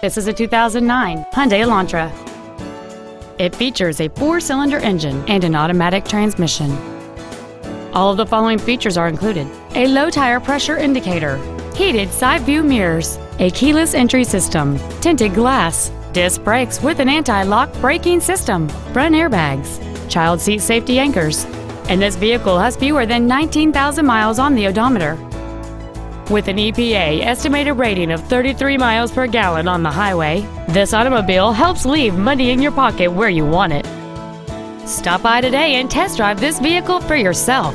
This is a 2009 Hyundai Elantra. It features a four-cylinder engine and an automatic transmission. All of the following features are included. A low tire pressure indicator, heated side view mirrors, a keyless entry system, tinted glass, disc brakes with an anti-lock braking system, front airbags, child seat safety anchors, and this vehicle has fewer than 19,000 miles on the odometer. With an EPA estimated rating of 33 miles per gallon on the highway, this automobile helps leave money in your pocket where you want it. Stop by today and test drive this vehicle for yourself.